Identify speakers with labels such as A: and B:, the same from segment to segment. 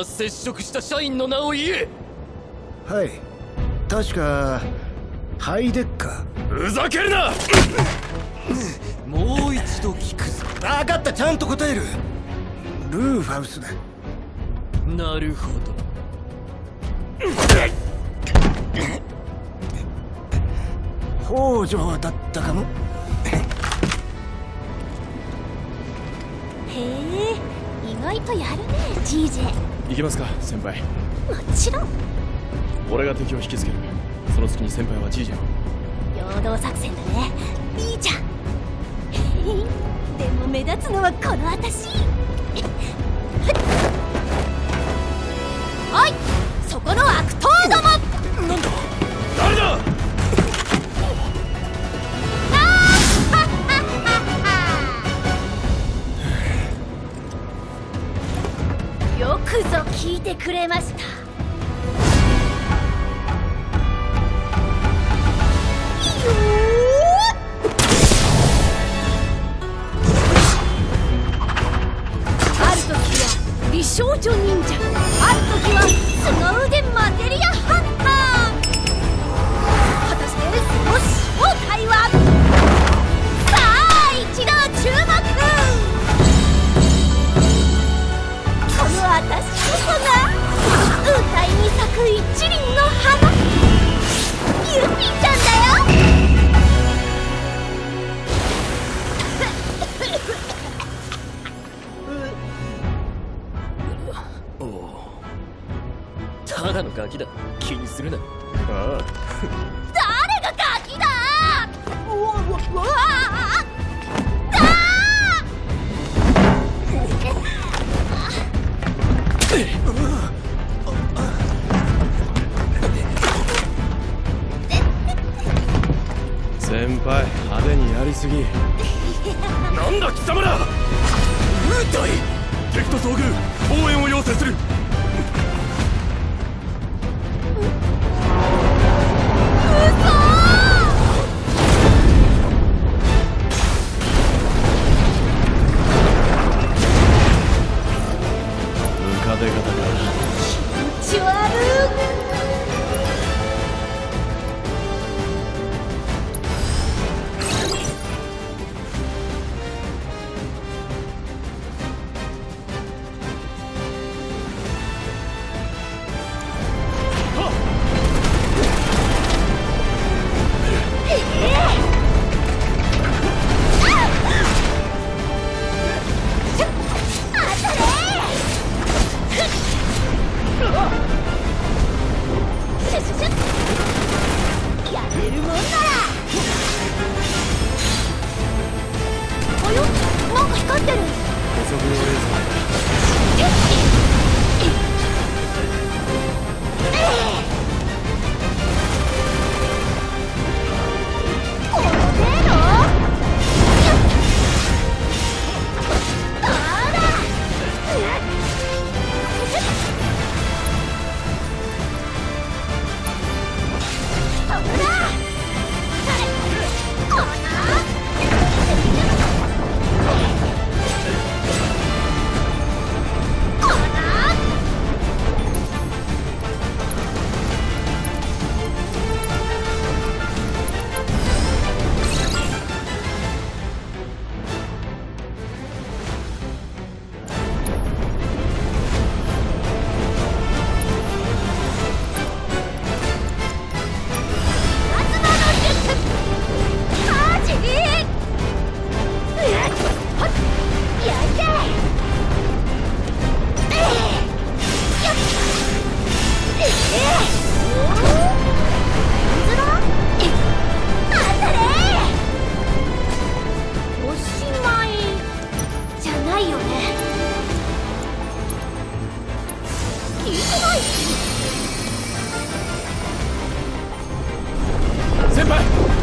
A: あ接触した社員の名を言え。
B: はい。確かハイデッカ
A: ふざけるな！もう一度聞くぞ。
B: 分かった。ちゃんと答える。ルーファウスだ。
A: なるほど。
B: 北条だったかも
C: へえ意外とやるね GJ
D: 行きますか先輩。
C: もちろん。
D: 俺が敵を引きつける。その隙に先輩は GJ を。
C: 陽動作戦だね。いいじゃん。でも目立つのはこの私。おい。そこの悪党てくれました。
A: す
D: ぎ。
A: なんだ貴様ら！
B: 無体
A: 敵と遭遇応援を要請する
C: 先輩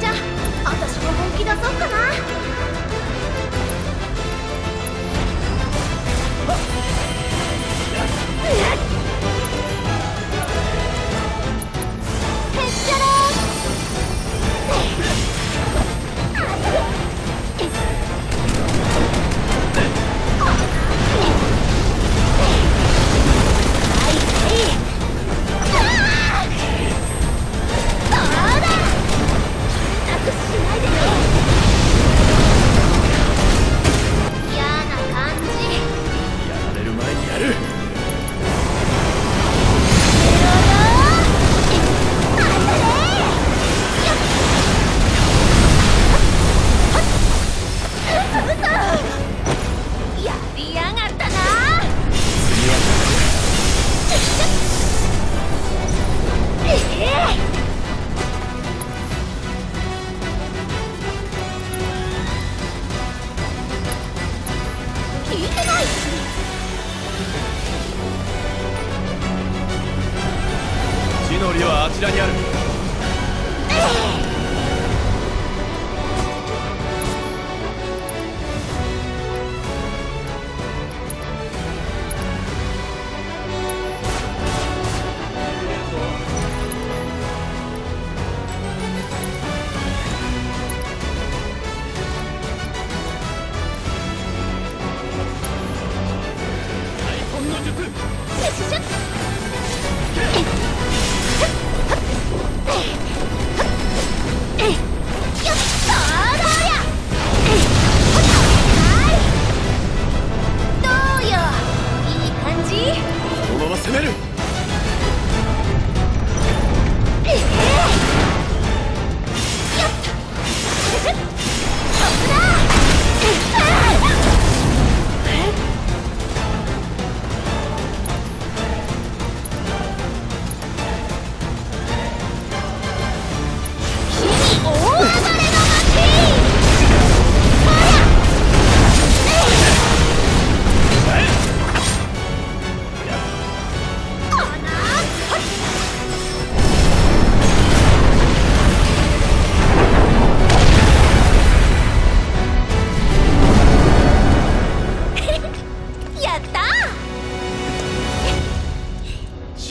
C: じゃあ私も本気出そうかな。
D: 火の
C: りはあ
D: ちらにある。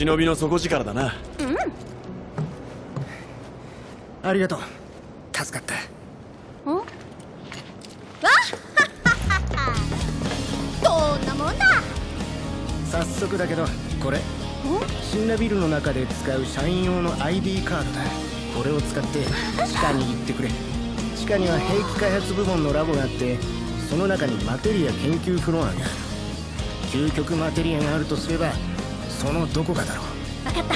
D: 忍びの底力だな。
B: ありがとう。助かった。
C: ーんわっ！どんなもんだ！
B: 早速だけどこれ。シンナビルの中で使う社員用の ID カードだ。これを使って地下に行ってくれ。地下には兵器開発部門のラボがあってその中にマテリア研究フロアがある。究極マテリアがあるとすればそのどこかだろう。
C: わかった。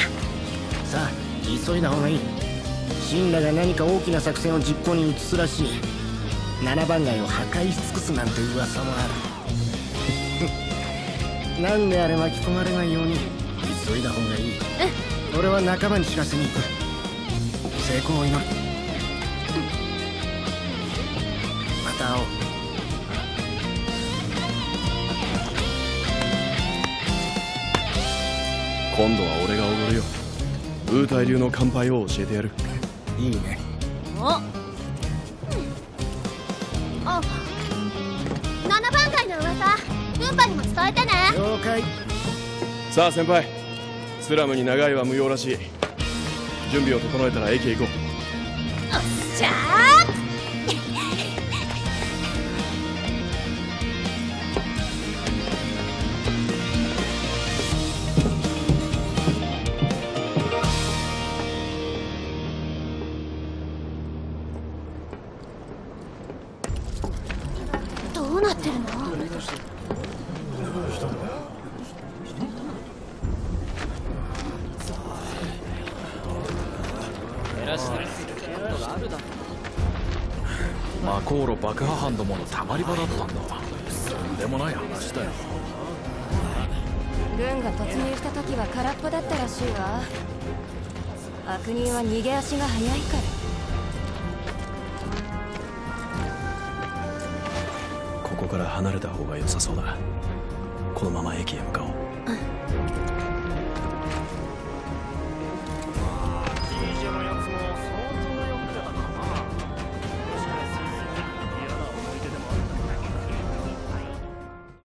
B: さあ急いだ方がいい。シンラが何か大きな作戦を実行に移すらしい。七番街を破壊し尽くすなんて噂もある。なんであれ巻き込まれないように。急いだ方がいい。俺は仲間に知らせに行く。成功を祈る。また会おう
D: 今度は俺がおごるよ。ウータイ流の乾杯を教えてやる。
B: いいね。
C: お。あ七番街の噂。ルンバにも伝えてね。
B: 了解。
D: さあ先輩。スラムに長いは無用らしい。準備を整えたら駅へ行こう
C: ってるの
A: マコーロ爆破犯どものたまり場だったんだ。とんでもない話だよ。
E: 軍が突入した時は空っぽだったらしいわ。悪人は逃げ足が速いから。
D: から離れた方が良さそうだ。このまま駅へ向かおう。